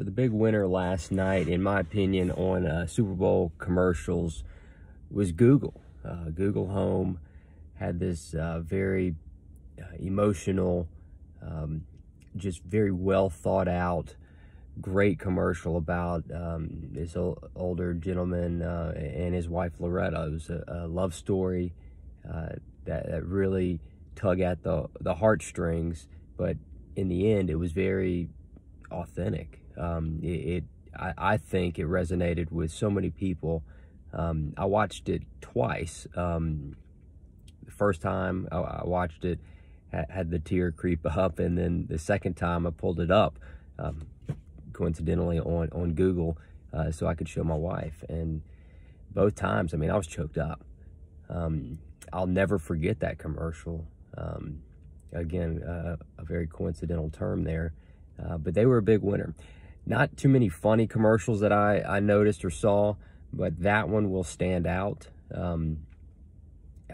So the big winner last night, in my opinion, on uh, Super Bowl commercials was Google. Uh, Google Home had this uh, very uh, emotional, um, just very well thought out, great commercial about um, this older gentleman uh, and his wife Loretta. It was a, a love story uh, that, that really tug at the the heartstrings, but in the end, it was very authentic. Um, it, it I, I, think it resonated with so many people. Um, I watched it twice. Um, the first time I, I watched it, had the tear creep up, and then the second time I pulled it up, um, coincidentally on on Google, uh, so I could show my wife. And both times, I mean, I was choked up. Um, I'll never forget that commercial. Um, again, uh, a very coincidental term there, uh, but they were a big winner. Not too many funny commercials that I, I noticed or saw, but that one will stand out. Um,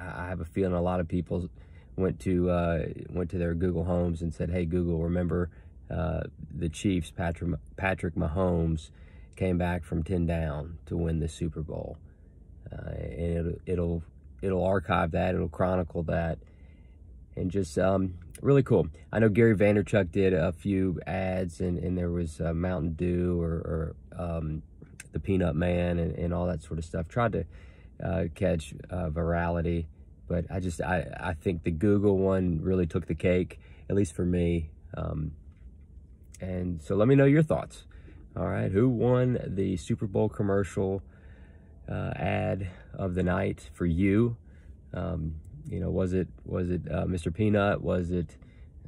I have a feeling a lot of people went to uh, went to their Google Homes and said, "Hey Google, remember uh, the Chiefs? Patrick Patrick Mahomes came back from ten down to win the Super Bowl, uh, and it'll it'll it'll archive that, it'll chronicle that, and just um, really cool. I know Gary Vaynerchuk did a few ads, and, and there was uh, Mountain Dew or, or um, the Peanut Man and, and all that sort of stuff. Tried to uh, catch uh, virality, but I just I, I think the Google one really took the cake, at least for me. Um, and so let me know your thoughts. All right, who won the Super Bowl commercial uh, ad of the night for you? Um, you know, was it was it uh, Mr. Peanut? Was it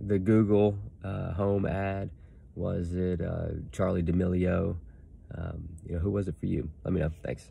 the Google uh, Home ad? Was it uh, Charli D'Amelio? Um, you know, who was it for you? Let me know. Thanks.